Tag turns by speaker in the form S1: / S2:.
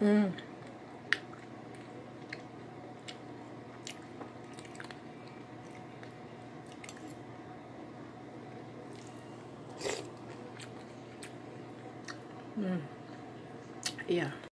S1: Mm. Mm. Yeah.